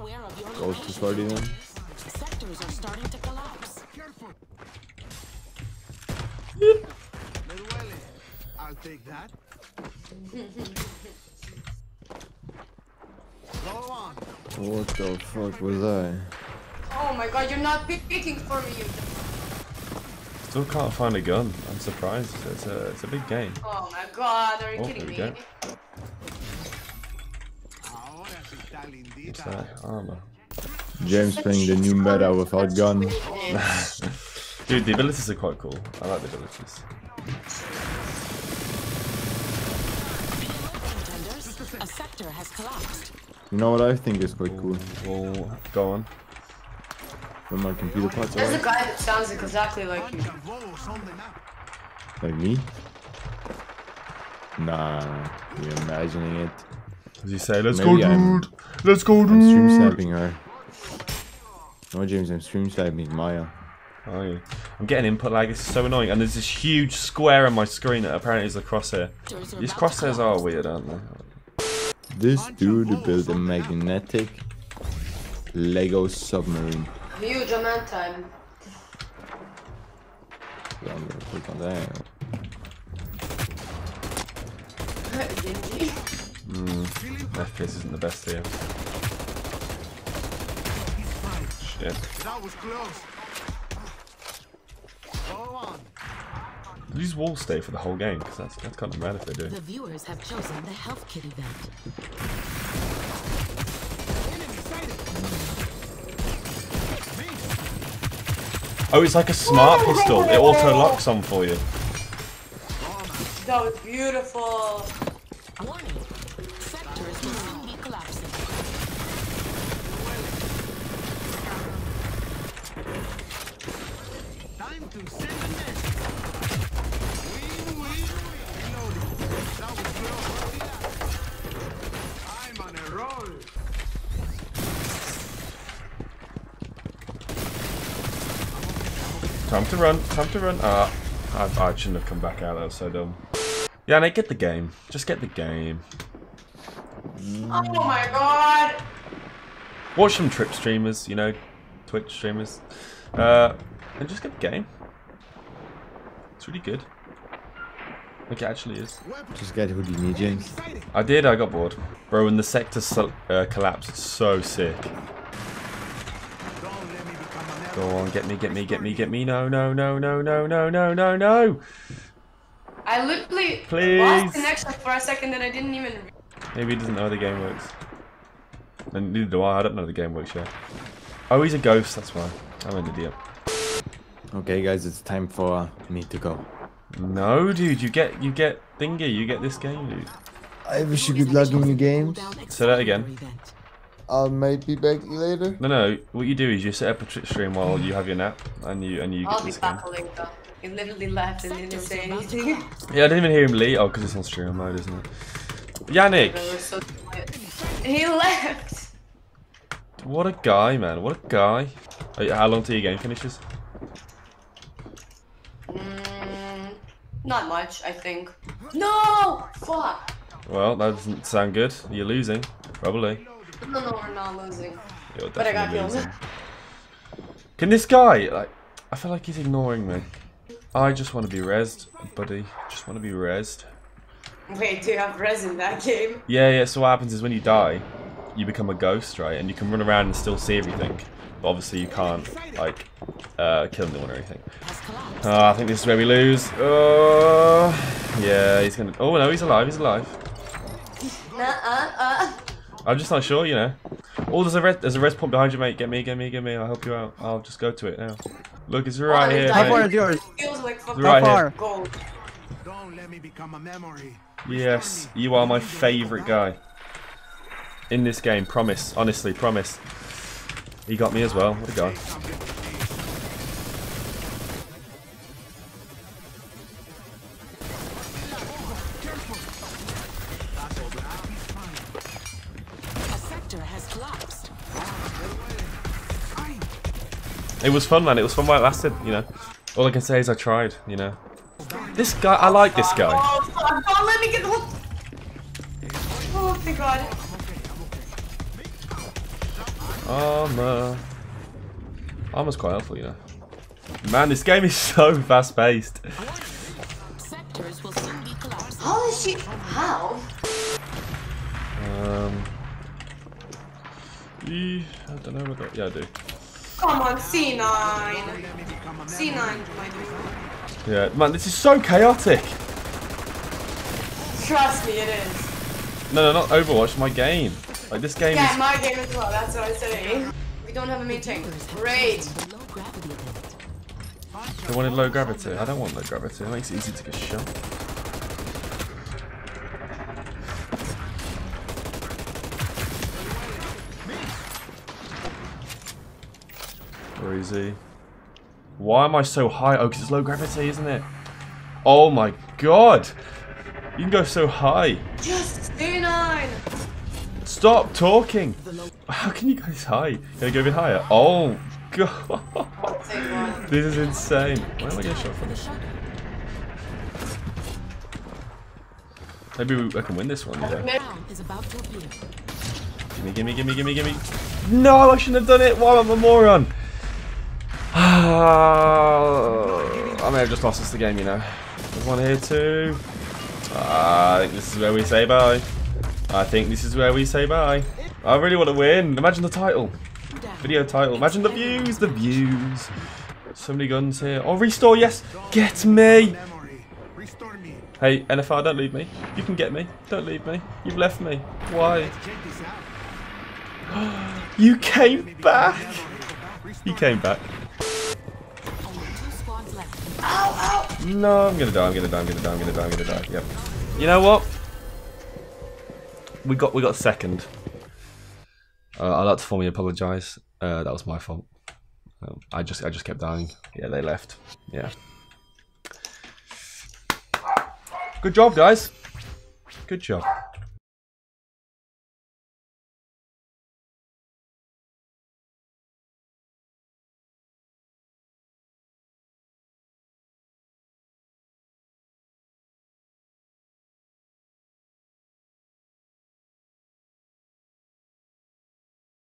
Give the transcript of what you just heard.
aware of your Goes to 40 then. Sectors are starting to collapse. I'll take that. Go on. What the fuck was that? Oh my god, you're not picking for me. you- Still can't find a gun. I'm surprised. It's a it's a big game. Oh my god, are you Oh, kidding me? go. Sí está What's lindita. that? Armor. James playing the new meta without gun. Dude, the abilities are quite cool. I like the abilities. Contenders, a sector has collapsed. You know what I think is quite cool? Well, go on. When my computer parts There's a are guy that sounds exactly like you. Bobos on the map. like me. Nah, you're imagining it. As you say, let's Maybe go, I'm- dude. Let's go, dude. I'm stream sniping her. No, James, I'm stream sniping Maya. Oh, yeah. I'm getting input lag. It's so annoying. And there's this huge square on my screen that apparently is a crosshair. These crosshairs are weird, aren't they? This dude built a magnetic Lego submarine. Huge amount time. So I'm gonna click on that. Mm, Dingy. FPS isn't the best here. Shit. That was close. Do These walls stay for the whole game, because that's, that's kind of mad if they do. The viewers have chosen the Health Kit event. Oh, it's like a smart pistol. It auto locks on for you. That was beautiful. Warning. Time to run. Time to run. Ah, I, I shouldn't have come back out. That was so dumb. Yeah, Nick, get the game. Just get the game. Oh my god. Watch some trip streamers, you know, Twitch streamers, uh, and just get the game. It's really good. Like it actually is. Just get Houdini, James. I did. I got bored, bro. When the sector sol- uh, collapsed, it's so sick. Don't let me become a Go on, get me, get me, get me, get me. No, no, no, no, no, no, no, no, no. I literally Please. lost connection for a second and I didn't even. Maybe he doesn't know how the game works. And neither do I. I don't know how the game works yet. Oh, he's a ghost. That's why. I'm an idiot. Okay, guys, it's time for me to go. No, dude. You get, you get thingy. You get this game, dude. I wish you good luck in your games. Say that again. Event. I might be back later. No, no. What you do is you set up a Twitch stream while you have your nap, and you and you I'll get be this game. back later. He literally left and didn't say are about to anything. Yeah, I didn't even hear him leave. Oh, because it's on stream mode, isn't it? Yannick, so. He left. what a guy, man. What a guy. How long till your game finishes? Mm, not much, I think. No! Fuck! Well, that doesn't sound good. You're losing, probably. No, no, we're not losing. You're But I got definitely killed. losing. Can this guy, like, I feel like he's ignoring me. I just want to be rezzed, buddy. Just want to be rezzed. Wait, do you have res in that game? Yeah, yeah. So what happens is when you die, you become a ghost, right? And you can run around and still see everything. But obviously you can't, like, uh, kill anyone or anything. Oh, I think this is where we lose. Oh, yeah, he's gonna. Oh no, he's alive. He's alive. Uh, uh, uh. I'm just not sure, you know. Oh, there's a red. There's a res point behind you, mate. Get me, get me, get me. I'll help you out. I'll just go to it now. Look, it's right Oh, here. How How far is yours? It Feels like fucking Right How here. far? gold. Yes, you are my favourite guy in this game. Promise, honestly, promise. He got me as well. What a guy. A sector has collapsed. It was fun, man. It was fun while it lasted. You know. All I can say is I tried. You know. This guy, I like this guy. Oh, fuck. Don't let me get the. Oh, thank god. Armor. Armor's quite helpful, you know. Man, this game is so fast paced. Sectors will soon be collapsing. How is she? How? Um, eh, I don't know whether. Yeah, I do. Come on, C9. C9, my dude. Yeah, man, this is so chaotic. Trust me, it is. No, no, not Overwatch. My game. Like this game Yeah, is. my game as well. That's what I'm saying. We don't have a meeting. Great. They wanted low gravity. I don't want low gravity. It makes it easy to get shot. Where is he? Why am I so high? Oh, because it's low gravity, isn't it? Oh my god! You can go so high. Just C9. Stop talking! How can you go this high? Can I go a bit higher? Oh god! This is insane. Where am I getting shot from? This? Maybe we, I can win this one, yeah. Round is about to appear. Gimme, gimme, gimme, gimme, gimme. No, I shouldn't have done it. Why am I a moron? I may have just lost us the game, you know. There's one here too. Ah, I think this is where we say bye. I think this is where we say bye. I really want to win. Imagine the title. Video title. Imagine the views, the views. So many guns here. Oh, restore, yes. Get me. Hey, NFR, don't leave me. You can get me. Don't leave me. You've left me. Why? You came back. You came back. Ow, ow. No, I'm gonna die. I'm gonna die. I'm gonna die. I'm gonna die. I'm gonna die. Yep. You know what? We got we got second. Uh, I'd like to formally apologise. Uh, that was my fault. Um, I just I just kept dying. Yeah, they left. Yeah. Good job, guys. Good job.